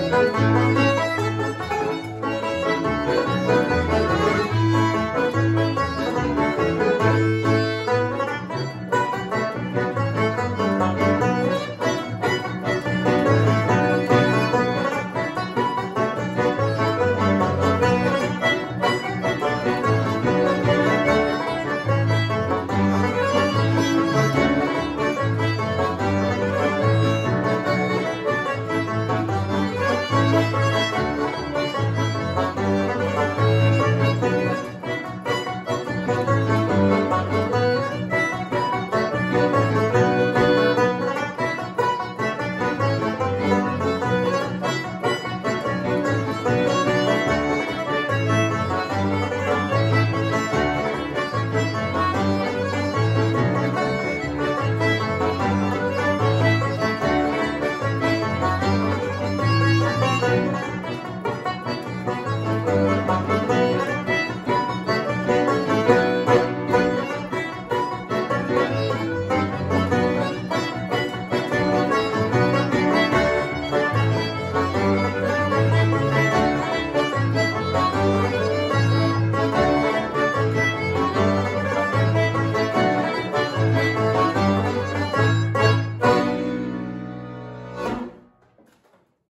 Música